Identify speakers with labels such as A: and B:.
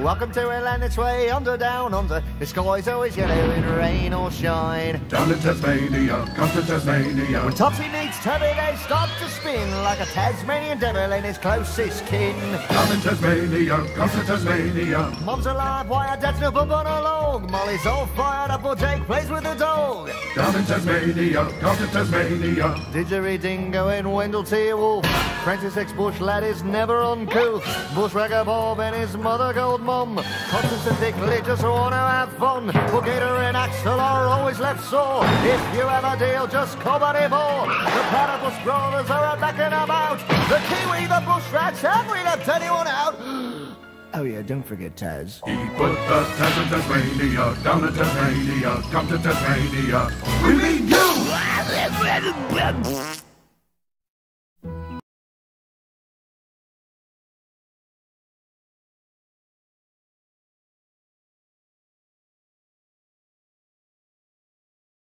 A: Welcome to Atlantis Way, under, down, under. The sky's always yellow in rain or shine.
B: Down to Taz-Mania, come to Taz-Mania.
A: When Topsy meets Tubby, they start to spin like a Tasmanian devil and his closest kin.
B: Down in Taz-Mania, come to Taz-Mania.
A: Mom's alive, why her dad's no bump on Molly's all fired up, while Jake plays with the dog.
B: Down in Taz-Mania, come to Taz-Mania.
A: Didgeridingo and Wendal T. Wolf. Francis X. Bushlad is never uncouth. Bushwhacker Bob and his mother gold mum. Constance and Dick Lee just wanna have fun. Gator and Axel are always left sore. If you have a deal, just call anymore. The Platypus Brothers are a backing them out. The Kiwi, the Bush Rats haven't left anyone out. Oh yeah, don't forget Taz.
B: He put the Taz in Taz-Mania, down in Taz-Mania, come to Taz-Mania. We mean you!